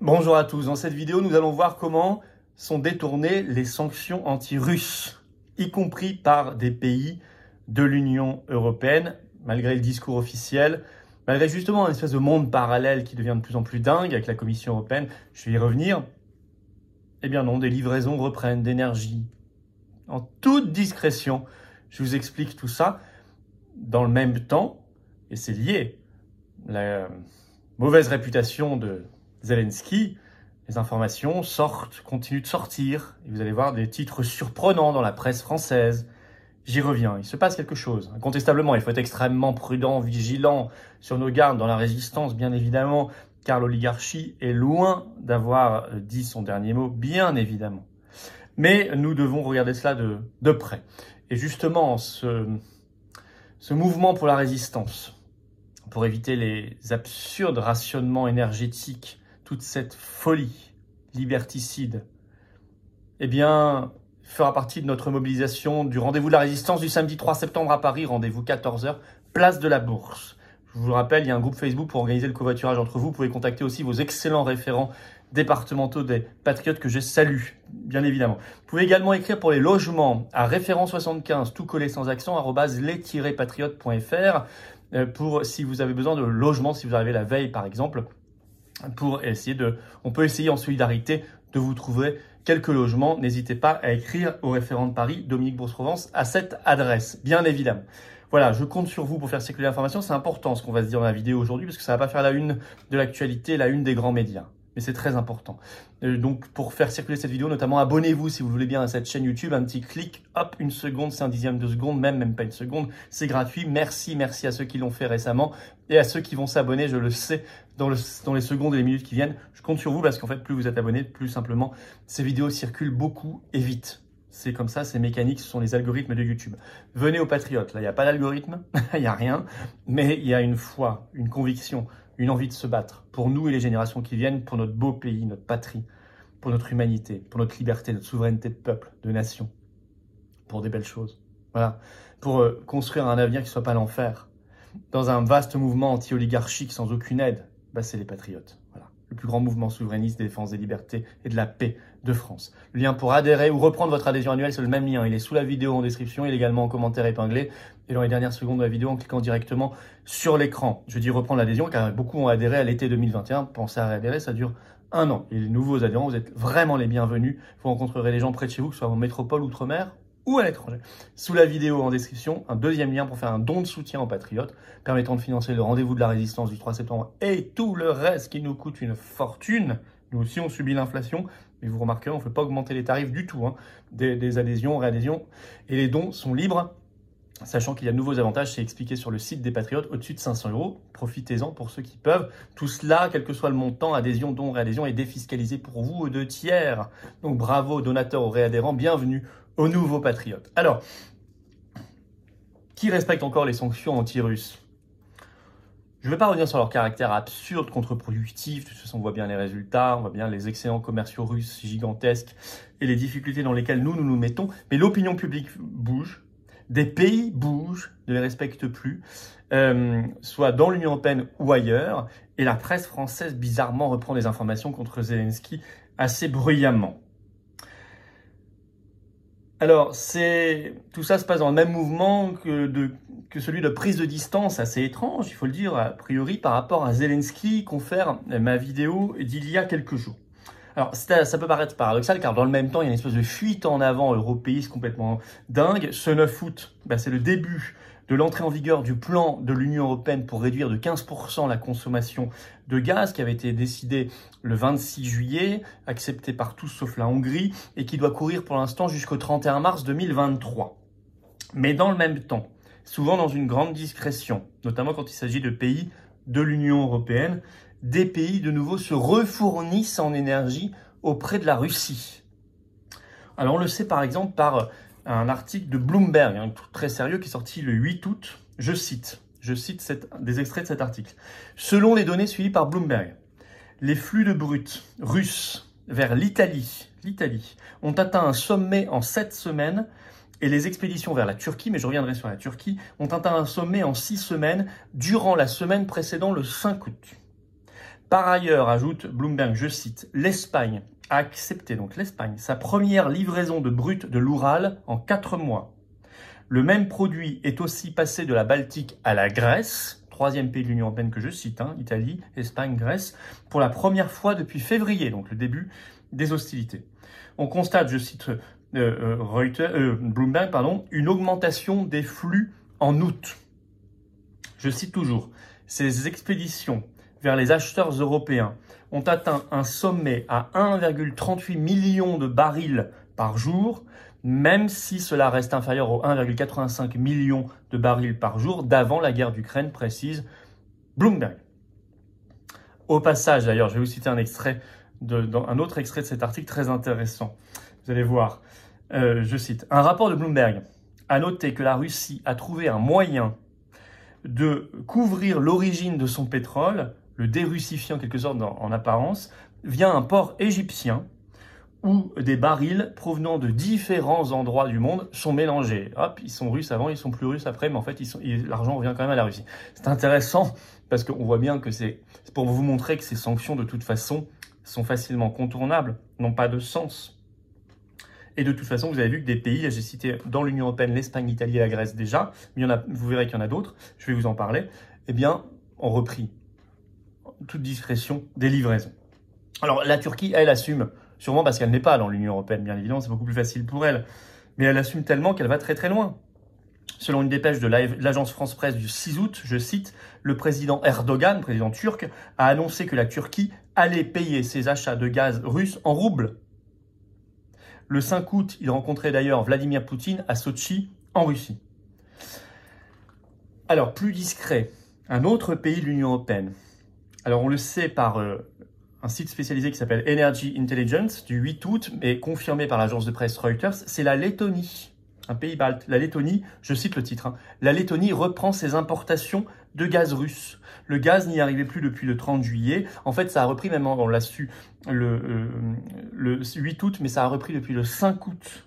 Bonjour à tous, dans cette vidéo nous allons voir comment sont détournées les sanctions anti-russes, y compris par des pays de l'Union européenne, malgré le discours officiel, malgré justement un espèce de monde parallèle qui devient de plus en plus dingue avec la Commission européenne, je vais y revenir. Eh bien non, des livraisons reprennent d'énergie. En toute discrétion, je vous explique tout ça. Dans le même temps, et c'est lié, la mauvaise réputation de Zelensky, les informations sortent, continuent de sortir, et vous allez voir des titres surprenants dans la presse française. J'y reviens, il se passe quelque chose. Incontestablement, il faut être extrêmement prudent, vigilant sur nos gardes dans la résistance, bien évidemment, car l'oligarchie est loin d'avoir dit son dernier mot, bien évidemment. Mais nous devons regarder cela de, de près. Et justement, ce, ce mouvement pour la résistance, pour éviter les absurdes rationnements énergétiques toute cette folie liberticide, eh bien, fera partie de notre mobilisation du rendez-vous de la résistance du samedi 3 septembre à Paris, rendez-vous 14h, place de la Bourse. Je vous le rappelle, il y a un groupe Facebook pour organiser le covoiturage entre vous. Vous pouvez contacter aussi vos excellents référents départementaux des Patriotes que je salue, bien évidemment. Vous pouvez également écrire pour les logements à référent 75, tout collé sans accent, les-patriotes.fr euh, pour si vous avez besoin de logement, si vous arrivez la veille par exemple, pour essayer de, on peut essayer en solidarité de vous trouver quelques logements. N'hésitez pas à écrire au référent de Paris, Dominique Bourse-Provence, à cette adresse, bien évidemment. Voilà, je compte sur vous pour faire circuler l'information. C'est important ce qu'on va se dire dans la vidéo aujourd'hui parce que ça va pas faire la une de l'actualité, la une des grands médias mais c'est très important. Euh, donc pour faire circuler cette vidéo, notamment abonnez-vous si vous voulez bien à cette chaîne YouTube, un petit clic, hop, une seconde, c'est un dixième de seconde, même, même pas une seconde, c'est gratuit. Merci, merci à ceux qui l'ont fait récemment et à ceux qui vont s'abonner, je le sais, dans, le, dans les secondes et les minutes qui viennent. Je compte sur vous parce qu'en fait, plus vous êtes abonné, plus simplement ces vidéos circulent beaucoup et vite. C'est comme ça, c'est mécanique, ce sont les algorithmes de YouTube. Venez aux Patriotes, là, il n'y a pas d'algorithme, il n'y a rien, mais il y a une foi, une conviction, une envie de se battre pour nous et les générations qui viennent, pour notre beau pays, notre patrie, pour notre humanité, pour notre liberté, notre souveraineté de peuple, de nation, pour des belles choses. Voilà, pour euh, construire un avenir qui ne soit pas l'enfer. Dans un vaste mouvement anti-oligarchique sans aucune aide, bah, c'est les patriotes. Voilà, le plus grand mouvement souverainiste de défense des libertés et de la paix de France. Le lien pour adhérer ou reprendre votre adhésion annuelle, c'est le même lien. Il est sous la vidéo en description, il est également en commentaire épinglé et dans les dernières secondes de la vidéo en cliquant directement sur l'écran. Je dis reprendre l'adhésion car beaucoup ont adhéré à l'été 2021. Pensez à adhérer, ça dure un an. Et les nouveaux adhérents, vous êtes vraiment les bienvenus. Vous rencontrerez les gens près de chez vous, que ce soit en métropole, outre-mer ou à l'étranger. Sous la vidéo en description, un deuxième lien pour faire un don de soutien aux patriotes, permettant de financer le rendez-vous de la résistance du 3 septembre et tout le reste qui nous coûte une fortune. Nous aussi, on subit l'inflation, mais vous remarquerez, on ne fait pas augmenter les tarifs du tout hein, des, adhésions, réadhésions, et les dons sont libres Sachant qu'il y a de nouveaux avantages, c'est expliqué sur le site des Patriotes, au-dessus de 500 euros. Profitez-en pour ceux qui peuvent. Tout cela, quel que soit le montant, adhésion, don, réadhésion, est défiscalisé pour vous aux deux tiers. Donc bravo donateurs, aux réadhérents, bienvenue aux nouveaux Patriotes. Alors, qui respecte encore les sanctions anti-russes? Je ne vais pas revenir sur leur caractère absurde, contre-productif. De toute façon, on voit bien les résultats, on voit bien les excellents commerciaux russes gigantesques et les difficultés dans lesquelles nous, nous nous mettons. Mais l'opinion publique bouge, des pays bougent, ne les respectent plus, euh, soit dans l'Union européenne ou ailleurs, et la presse française bizarrement reprend des informations contre Zelensky assez bruyamment. Alors, c'est tout ça se passe dans le même mouvement que, de, que celui de prise de distance assez étrange, il faut le dire, a priori, par rapport à Zelensky, confère ma vidéo d'il y a quelques jours. Alors, ça peut paraître paradoxal, car dans le même temps, il y a une espèce de fuite en avant européiste complètement dingue. Ce 9 août, bah, c'est le début de l'entrée en vigueur du plan de l'Union européenne pour réduire de 15% la consommation de gaz qui avait été décidé le 26 juillet, accepté par tous sauf la Hongrie, et qui doit courir pour l'instant jusqu'au 31 mars 2023. Mais dans le même temps, souvent dans une grande discrétion, notamment quand il s'agit de pays de l'Union européenne, des pays de nouveau se refournissent en énergie auprès de la Russie. Alors on le sait par exemple par un article de Bloomberg, truc très sérieux qui est sorti le 8 août. Je cite, je cite des extraits de cet article. Selon les données suivies par Bloomberg, les flux de brut russes vers l'Italie, l'Italie, ont atteint un sommet en sept semaines et les expéditions vers la Turquie, mais je reviendrai sur la Turquie, ont atteint un sommet en six semaines durant la semaine précédant le 5 août. Par ailleurs, ajoute Bloomberg, je cite, l'Espagne a accepté, donc l'Espagne, sa première livraison de brut de l'Oural en quatre mois. Le même produit est aussi passé de la Baltique à la Grèce, troisième pays de l'Union européenne que je cite, hein, Italie, Espagne, Grèce, pour la première fois depuis février, donc le début des hostilités. On constate, je cite euh, euh, euh, Bloomberg, pardon, une augmentation des flux en août. Je cite toujours, ces expéditions vers les acheteurs européens ont atteint un sommet à 1,38 million de barils par jour, même si cela reste inférieur aux 1,85 million de barils par jour d'avant la guerre d'Ukraine, précise Bloomberg. Au passage, d'ailleurs, je vais vous citer un extrait, un autre extrait de cet article très intéressant. Vous allez voir, euh, je cite, un rapport de Bloomberg a noté que la Russie a trouvé un moyen de couvrir l'origine de son pétrole, le dérussifier en quelque sorte en apparence, via un port égyptien où des barils provenant de différents endroits du monde sont mélangés. Hop, ils sont russes avant, ils sont plus russes après, mais en fait, l'argent revient quand même à la Russie. C'est intéressant parce qu'on voit bien que c'est pour vous montrer que ces sanctions, de toute façon, sont facilement contournables, n'ont pas de sens. Et de toute façon, vous avez vu que des pays, j'ai cité dans l'Union européenne l'Espagne, l'Italie et la Grèce déjà, mais il y en a, vous verrez qu'il y en a d'autres, je vais vous en parler, eh bien, ont repris toute discrétion des livraisons. Alors, la Turquie, elle assume Sûrement parce qu'elle n'est pas dans l'Union européenne, bien évidemment, c'est beaucoup plus facile pour elle. Mais elle assume tellement qu'elle va très très loin. Selon une dépêche de l'agence France-Presse du 6 août, je cite, le président Erdogan, président turc, a annoncé que la Turquie allait payer ses achats de gaz russe en roubles. Le 5 août, il rencontrait d'ailleurs Vladimir Poutine à Sochi, en Russie. Alors, plus discret, un autre pays de l'Union européenne. Alors, on le sait par euh, un site spécialisé qui s'appelle Energy Intelligence du 8 août, et confirmé par l'agence de presse Reuters, c'est la Lettonie, un pays balte. La Lettonie, je cite le titre, hein, la Lettonie reprend ses importations de gaz russe. Le gaz n'y arrivait plus depuis le 30 juillet. En fait, ça a repris, même on l'a su le, euh, le 8 août, mais ça a repris depuis le 5 août.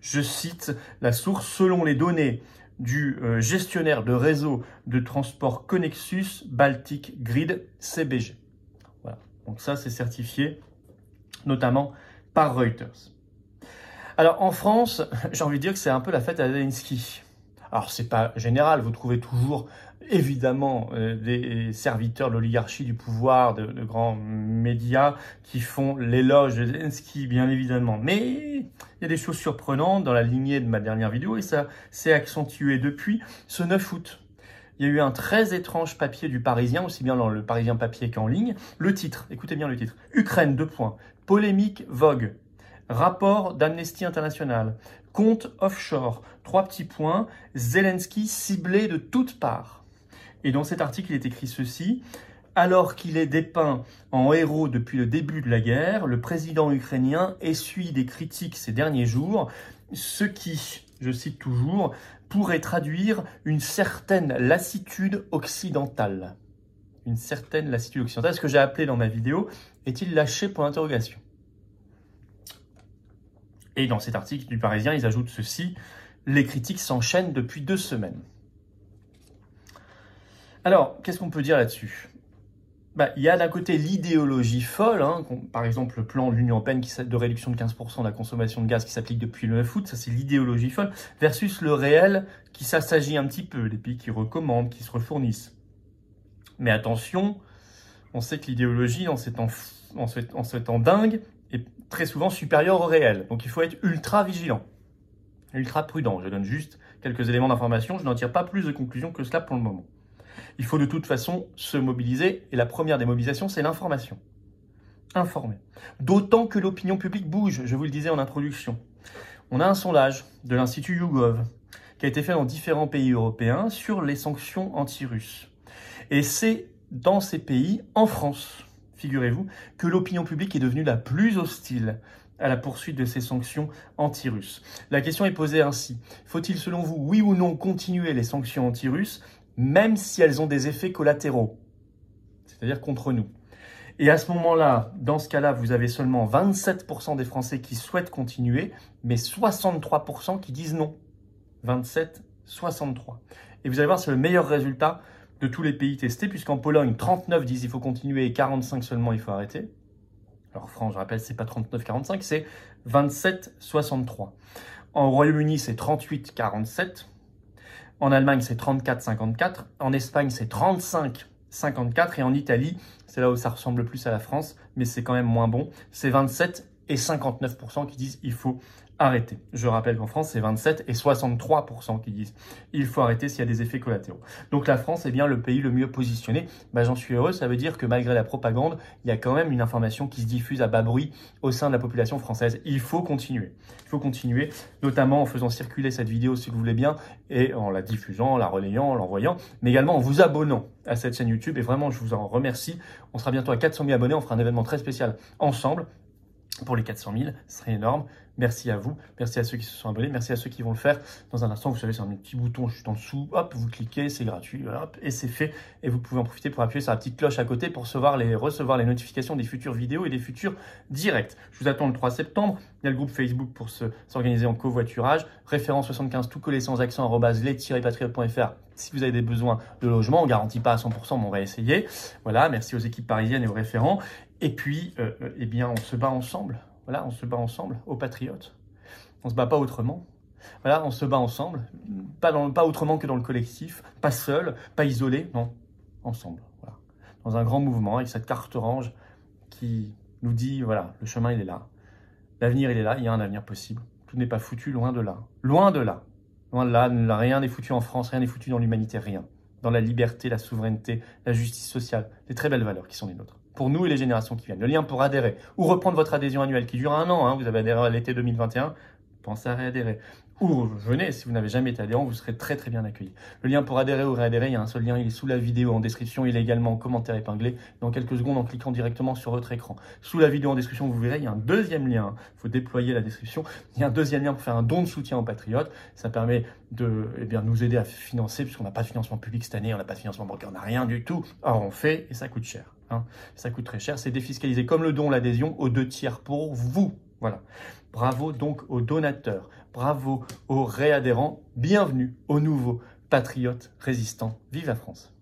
Je cite la source, selon les données du euh, gestionnaire de réseau de transport Connexus Baltic Grid CBG. Donc ça, c'est certifié notamment par Reuters. Alors en France, j'ai envie de dire que c'est un peu la fête à Zelensky. Alors c'est pas général, vous trouvez toujours évidemment euh, des serviteurs de l'oligarchie du pouvoir, de, grands médias qui font l'éloge de Zelensky, bien évidemment. Mais il y a des choses surprenantes dans la lignée de ma dernière vidéo et ça s'est accentué depuis ce 9 août il y a eu un très étrange papier du Parisien, aussi bien dans le Parisien papier qu'en ligne. Le titre, écoutez bien le titre. Ukraine, deux points. Polémique Vogue. Rapport d'Amnesty International. Compte offshore. Trois petits points. Zelensky ciblé de toutes parts. Et dans cet article, il est écrit ceci. Alors qu'il est dépeint en héros depuis le début de la guerre, le président ukrainien essuie des critiques ces derniers jours, ce qui, je cite toujours, pourrait traduire une certaine lassitude occidentale. Une certaine lassitude occidentale, ce que j'ai appelé dans ma vidéo, est-il lâché pour l'interrogation? Et dans cet article du Parisien, ils ajoutent ceci, les critiques s'enchaînent depuis deux semaines. Alors, qu'est-ce qu'on peut dire là-dessus? Bah, il y a d'un côté l'idéologie folle, hein, par exemple le plan de l'Union européenne qui, de réduction de 15% de la consommation de gaz qui s'applique depuis le 9 août, ça c'est l'idéologie folle, versus le réel qui s'assagit un petit peu, les pays qui recommandent, qui se refournissent. Mais attention, on sait que l'idéologie en en en dingue est très souvent supérieure au réel. Donc il faut être ultra vigilant, ultra prudent. Je donne juste quelques éléments d'information, je n'en tire pas plus de conclusions que cela pour le moment il faut de toute façon se mobiliser. Et la première des mobilisations, c'est l'information. Informer. D'autant que l'opinion publique bouge, je vous le disais en introduction. On a un sondage de l'Institut YouGov qui a été fait dans différents pays européens sur les sanctions anti-russes. Et c'est dans ces pays, en France, figurez-vous, que l'opinion publique est devenue la plus hostile à la poursuite de ces sanctions anti-russes. La question est posée ainsi. Faut-il selon vous, oui ou non, continuer les sanctions anti-russes même si elles ont des effets collatéraux, c'est-à-dire contre nous. Et à ce moment-là, dans ce cas-là, vous avez seulement 27% des Français qui souhaitent continuer, mais 63% qui disent non. 27, 63. Et vous allez voir, c'est le meilleur résultat de tous les pays testés, puisqu'en Pologne, 39 disent il faut continuer et 45 seulement il faut arrêter. Alors France, je rappelle, c'est pas 39-45, c'est 27-63. En Royaume-Uni, c'est 38-47. En Allemagne, c'est 34-54. En Espagne, c'est 35-54. Et en Italie, c'est là où ça ressemble plus à la France, mais c'est quand même moins bon, c'est 27 et 59% qui disent il faut arrêter. Je rappelle qu'en France, c'est 27 et 63% qui disent il faut arrêter s'il y a des effets collatéraux. Donc la France est bien le pays le mieux positionné. Bah, J'en suis heureux, ça veut dire que malgré la propagande, il y a quand même une information qui se diffuse à bas bruit au sein de la population française. Il faut continuer. Il faut continuer, notamment en faisant circuler cette vidéo si vous voulez bien, et en la diffusant, en la relayant, en l'envoyant, mais également en vous abonnant à cette chaîne YouTube. Et vraiment, je vous en remercie. On sera bientôt à 400 000 abonnés. On fera un événement très spécial ensemble pour les 400 000. Ce serait énorme. Merci à vous. Merci à ceux qui se sont abonnés. Merci à ceux qui vont le faire. Dans un instant, vous savez, c'est un petit bouton juste en dessous. Hop, vous cliquez, c'est gratuit. Hop, et c'est fait. Et vous pouvez en profiter pour appuyer sur la petite cloche à côté pour recevoir les, notifications des futures vidéos et des futurs directs. Je vous attends le 3 septembre. Il y a le groupe Facebook pour s'organiser en covoiturage. Référence 75 tout collé sans accent, les-patriote.fr si vous avez des besoins de logement. On ne garantit pas à 100%, mais on va essayer. Voilà, merci aux équipes parisiennes et aux référents. Et puis, euh, euh, eh bien, on se bat ensemble. Voilà, on se bat ensemble, aux patriotes. On se bat pas autrement. Voilà, on se bat ensemble, pas, dans, pas autrement que dans le collectif, pas seul, pas isolé, non, ensemble. Voilà. Dans un grand mouvement avec cette carte orange qui nous dit voilà, le chemin il est là, l'avenir il est là, il y a un avenir possible. Tout n'est pas foutu, loin de là, loin de là, loin de là. Rien n'est foutu en France, rien n'est foutu dans l'humanité, rien. Dans la liberté, la souveraineté, la justice sociale, des très belles valeurs qui sont les nôtres pour nous et les générations qui viennent. Le lien pour adhérer ou reprendre votre adhésion annuelle qui dure un an, hein, vous avez adhéré à l'été 2021, pensez à réadhérer. Ou venez, si vous n'avez jamais été adhérent, vous serez très très bien accueilli. Le lien pour adhérer ou réadhérer, il y a un seul lien, il est sous la vidéo en description, il est également en commentaire épinglé dans quelques secondes en cliquant directement sur votre écran. Sous la vidéo en description, vous verrez, il y a un deuxième lien, il faut déployer la description, il y a un deuxième lien pour faire un don de soutien aux patriotes, ça permet de eh bien, nous aider à financer, puisqu'on n'a pas de financement public cette année, on n'a pas de financement bancaire, on n'a rien du tout, alors on fait et ça coûte cher. Hein. Ça coûte très cher, c'est défiscalisé comme le don, l'adhésion, aux deux tiers pour vous. Voilà. Bravo donc aux donateurs, bravo aux réadhérents, bienvenue aux nouveaux patriotes résistants. Vive la France